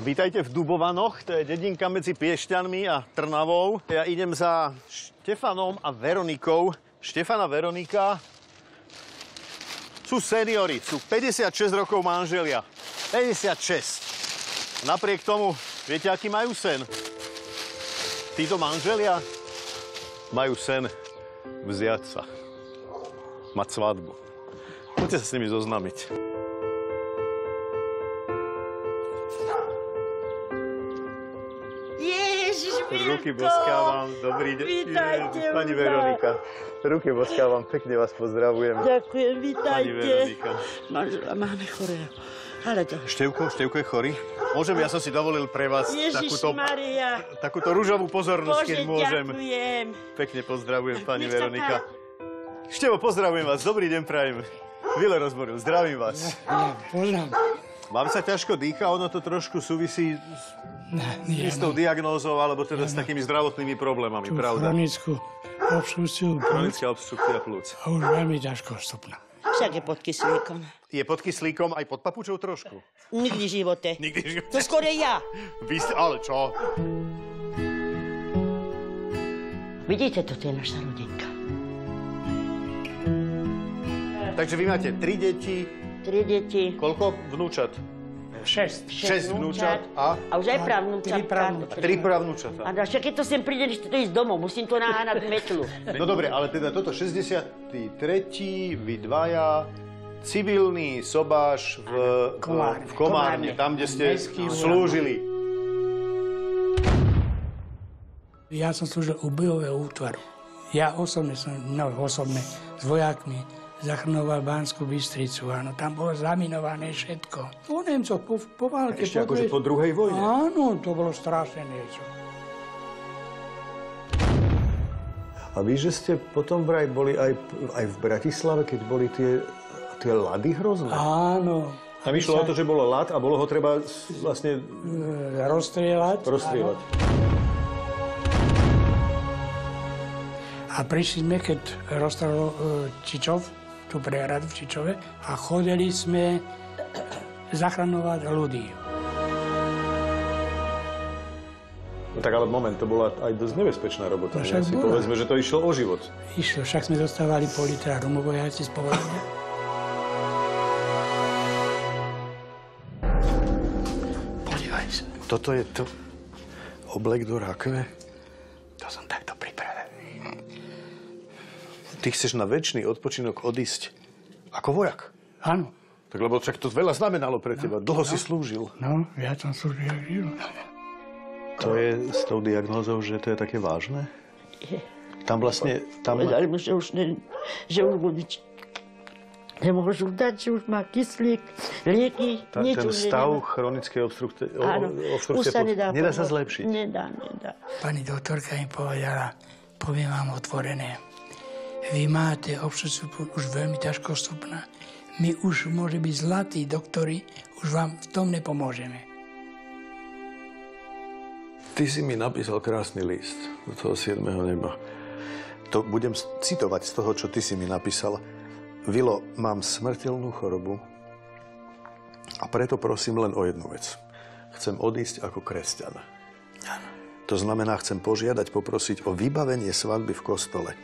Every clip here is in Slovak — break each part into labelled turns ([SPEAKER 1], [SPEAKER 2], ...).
[SPEAKER 1] Vítajte v Dubovanoch, to je dedinka medzi Piešťanmi a Trnavou. Ja idem za Štefanom a Veronikou. Štefana Veronika sú seniori, sú 56 rokov manželia. 56. Napriek tomu, viete, aký majú sen? Títo manželia majú sen vziať sa, mať svadbu. Poďte sa s nimi zoznamiť.
[SPEAKER 2] Ježiš,
[SPEAKER 1] Ruky
[SPEAKER 2] Mirko!
[SPEAKER 1] boskávam, dobrý deň.
[SPEAKER 2] Vítajte
[SPEAKER 1] Ježiš, Pani. Veronika, ruky boskávam, pekne vás pozdravujem.
[SPEAKER 2] Ďakujem,
[SPEAKER 1] Pani
[SPEAKER 2] vítajte.
[SPEAKER 1] Veronika.
[SPEAKER 2] Manžela máme chorého. Ale to...
[SPEAKER 1] Števko, Števko je chorý? Môžem, ja som si dovolil pre vás
[SPEAKER 2] Ježiš
[SPEAKER 1] takúto,
[SPEAKER 2] Maria.
[SPEAKER 1] takúto rúžovú pozornosť,
[SPEAKER 2] Bože,
[SPEAKER 1] keď môžem.
[SPEAKER 2] ďakujem.
[SPEAKER 1] Pekne pozdravujem, pani
[SPEAKER 2] Nech
[SPEAKER 1] Veronika. Števo, pozdravujem vás, dobrý deň prajem. Vile rozboril, zdravím vás.
[SPEAKER 3] Poznám.
[SPEAKER 1] Vám sa ťažko dýcha, ono to trošku súvisí s
[SPEAKER 3] Nie,
[SPEAKER 1] istou diagnózou, alebo teda s takými zdravotnými problémami, pravda?
[SPEAKER 3] chronickú obstrukciu plúc
[SPEAKER 1] Chronická obstrukcia plúc.
[SPEAKER 3] a už veľmi ťažko vstupná.
[SPEAKER 2] Však je pod kyslíkom.
[SPEAKER 1] Je pod kyslíkom aj pod papučou trošku?
[SPEAKER 2] Nikdy v živote.
[SPEAKER 1] Nikdy v živote.
[SPEAKER 2] To skôr je ja.
[SPEAKER 1] Vy ste, ale čo?
[SPEAKER 2] Vidíte, toto je naša rodinka.
[SPEAKER 1] Takže vy máte tri deti,
[SPEAKER 2] Tri deti,
[SPEAKER 1] koľko vnúčat?
[SPEAKER 3] Šesť.
[SPEAKER 1] Šesť vnúčat a
[SPEAKER 2] A už aj právnúčatka.
[SPEAKER 3] tri právnúčatka.
[SPEAKER 1] tri pravnúčata.
[SPEAKER 2] Však keď to sem príde, ešte to ísť domov, musím to naháňať metlu.
[SPEAKER 1] No dobre, ale teda toto 63. vy dvaja, civilný sobáš v, v,
[SPEAKER 3] Komárne.
[SPEAKER 1] v Komárne, tam, kde ste slúžili.
[SPEAKER 3] Ja som slúžil u bojového útvaru. Ja osobne som, no osobne, s vojakmi zachranoval Banskú Bystricu. Áno, tam bolo zaminované všetko. Po Nemcoch, po, po válke.
[SPEAKER 1] Ešte akože
[SPEAKER 3] druhej-
[SPEAKER 1] po druhej vojne.
[SPEAKER 3] Áno, to bolo strašné niečo.
[SPEAKER 1] A vy, že ste potom vraj boli aj, aj v Bratislave, keď boli tie, tie lady hrozné?
[SPEAKER 3] Áno.
[SPEAKER 1] Tam išlo o to, že bolo lad a bolo ho treba vlastne
[SPEAKER 3] E, Rozstrieľať.
[SPEAKER 1] rozstrieľať.
[SPEAKER 3] A prišli sme, keď rozstrelo e, Čičov, tú prehradu v Čičove, a chodili sme zachranovať ľudí.
[SPEAKER 1] No tak ale moment, to bola aj dosť nebezpečná robota.
[SPEAKER 3] No však
[SPEAKER 1] si
[SPEAKER 3] bola.
[SPEAKER 1] povedzme, že to išlo o život.
[SPEAKER 3] Išlo, však sme dostávali pol litra rumovojaci z povolenia. Podívaj sa,
[SPEAKER 1] Toto je to oblek do rakve.
[SPEAKER 3] to som takto pripravený.
[SPEAKER 1] Ty chceš na väčší odpočinok odísť ako vojak.
[SPEAKER 3] Áno,
[SPEAKER 1] Tak lebo však to veľa znamenalo pre teba. Dlho si slúžil.
[SPEAKER 3] no, ja som slúžil.
[SPEAKER 1] To je s tou diagnózou, že to je také vážne? Tam vlastne, tam...
[SPEAKER 2] Povedali mu, že už, ne, že už mu nič nemôžu dať, že už má kyslík, lieky,
[SPEAKER 1] tá,
[SPEAKER 2] nič
[SPEAKER 1] ten
[SPEAKER 2] už
[SPEAKER 1] stav
[SPEAKER 2] nedá.
[SPEAKER 1] chronickej obstrukcie,
[SPEAKER 2] Áno, už
[SPEAKER 1] obstrukcie
[SPEAKER 2] sa
[SPEAKER 1] plúc-
[SPEAKER 2] nedá.
[SPEAKER 1] nedá sa zlepšiť.
[SPEAKER 2] Nedá, nedá.
[SPEAKER 3] Pani doktorka mi povedala, poviem vám otvorené, vy máte plúc už veľmi ťažko vstupná. My už môže byť zlatí doktori, už vám v tom nepomôžeme.
[SPEAKER 1] Ty si mi napísal krásny list do toho 7. neba. To budem citovať z toho, čo ty si mi napísal. Vilo, mám smrteľnú chorobu a preto prosím len o jednu vec. Chcem odísť ako kresťan. To znamená, chcem požiadať, poprosiť o vybavenie svadby v kostole.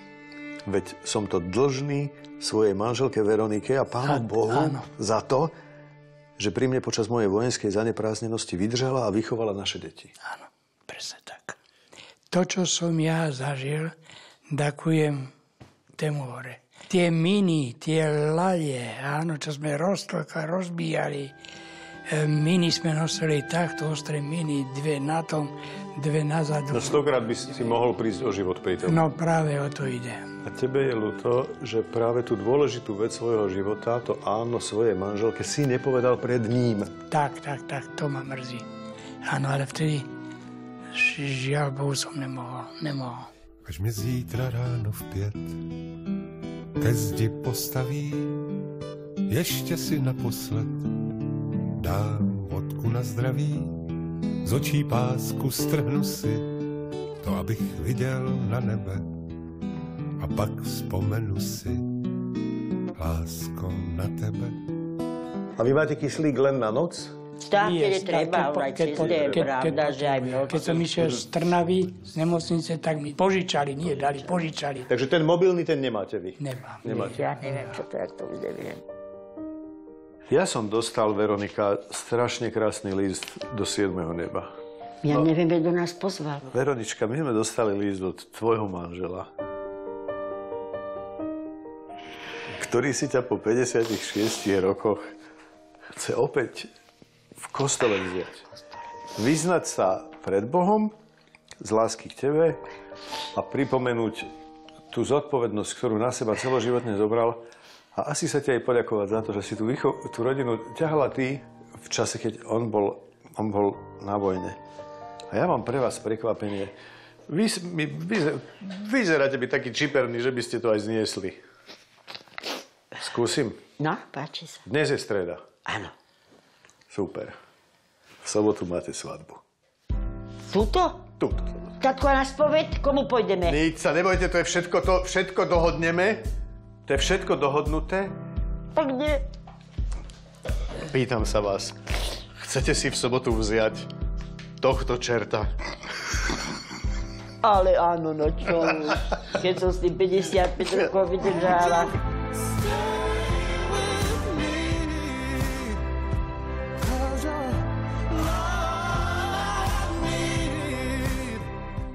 [SPEAKER 1] Veď som to dlžný svojej manželke Veronike a Pánu
[SPEAKER 3] A-
[SPEAKER 1] Bohu
[SPEAKER 3] áno.
[SPEAKER 1] za to, že pri mne počas mojej vojenskej zanepráznenosti vydržala a vychovala naše deti.
[SPEAKER 3] Áno, presne tak. To, čo som ja zažil, ďakujem tému hore. Tie miny, tie lade, áno, čo sme roztlka, rozbíjali. Miny sme nosili takto ostré miny, dve na tom, dve nazadu.
[SPEAKER 1] No stokrát by si mohol prísť o život pri tom.
[SPEAKER 3] No práve o to ide.
[SPEAKER 1] A tebe je ľúto, že práve tú dôležitú vec svojho života, to áno svojej manželke, si nepovedal pred ním.
[SPEAKER 3] Tak, tak, tak, to ma mrzí. Áno, ale vtedy ži- žiaľ Bohu som nemohol, nemohol.
[SPEAKER 4] Až mě zítra ráno v pět ke zdi postaví, ještě si naposled dám vodku na zdraví, z očí pásku strhnu si, to abych viděl na nebe a pak vzpomenu si, lásko na tebe.
[SPEAKER 1] A vy máte kyslík len na noc?
[SPEAKER 2] Tam, keď je treba, ale
[SPEAKER 3] keď keď- keď
[SPEAKER 2] pravda, že aj
[SPEAKER 3] potrebujem. Keď som išiel z Trnavy, z nemocnice, tak mi požičali, nie dali, požičali.
[SPEAKER 1] Takže ten mobilný, ten nemáte vy.
[SPEAKER 3] Nemám.
[SPEAKER 1] Nemáte.
[SPEAKER 2] Ja neviem, čo to, jak to už neviem.
[SPEAKER 1] Ja som dostal, Veronika, strašne krásny list do 7. neba.
[SPEAKER 2] Ja neviem, kto nás pozval.
[SPEAKER 1] Veronička, my sme dostali list od tvojho manžela, ktorý si ťa po 56 rokoch chce opäť v kostole vziať. Vyznať sa pred Bohom z lásky k tebe a pripomenúť tú zodpovednosť, ktorú na seba celoživotne zobral a asi sa ti aj poďakovať za to, že si tú, výcho- tú rodinu ťahala ty v čase, keď on bol, on bol na vojne. A ja mám pre vás prekvapenie. Vy, my, vy, vyzeráte byť taký čiperný, že by ste to aj zniesli. Skúsim.
[SPEAKER 2] No, páči sa.
[SPEAKER 1] Dnes je streda.
[SPEAKER 2] Áno.
[SPEAKER 1] Super. V sobotu máte svadbu.
[SPEAKER 2] Tuto?
[SPEAKER 1] Tuto.
[SPEAKER 2] Tatko, a nás poved, komu pôjdeme?
[SPEAKER 1] Nič sa nebojte, to je všetko, to všetko dohodneme. To je všetko dohodnuté.
[SPEAKER 2] Tak nie.
[SPEAKER 1] Pýtam sa vás, chcete si v sobotu vziať tohto čerta?
[SPEAKER 2] Ale áno, no čo. Keď som s tým 55 rokov vydržala.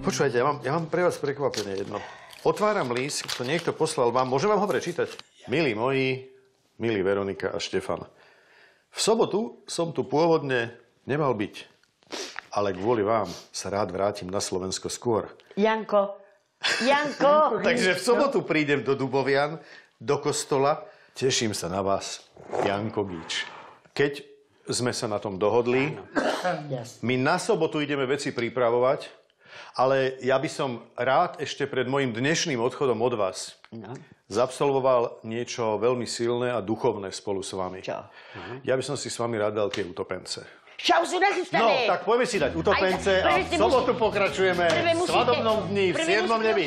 [SPEAKER 1] Počúvajte, ja mám, ja mám pre vás prekvapenie jedno. Otváram list, to niekto poslal vám. Môžem vám ho prečítať? Milí moji, milí Veronika a Štefan. V sobotu som tu pôvodne nemal byť, ale kvôli vám sa rád vrátim na Slovensko skôr.
[SPEAKER 2] Janko, Janko.
[SPEAKER 1] Takže v sobotu prídem do Dubovian, do kostola. Teším sa na vás, Janko Gíč. Keď sme sa na tom dohodli, my na sobotu ideme veci pripravovať, ale ja by som rád ešte pred môjim dnešným odchodom od vás
[SPEAKER 2] No.
[SPEAKER 1] zabsolvoval niečo veľmi silné a duchovné spolu s vami.
[SPEAKER 2] Čo?
[SPEAKER 1] Ja by som si s vami rád dal tie utopence.
[SPEAKER 2] Čo sú
[SPEAKER 1] No, tak poďme si dať utopence
[SPEAKER 2] Aj
[SPEAKER 1] a v sobotu pokračujeme
[SPEAKER 2] Prvé
[SPEAKER 1] v
[SPEAKER 2] musíte-
[SPEAKER 1] svadobnom dni v
[SPEAKER 2] prvé
[SPEAKER 1] 7.
[SPEAKER 2] musíte-
[SPEAKER 1] nebi.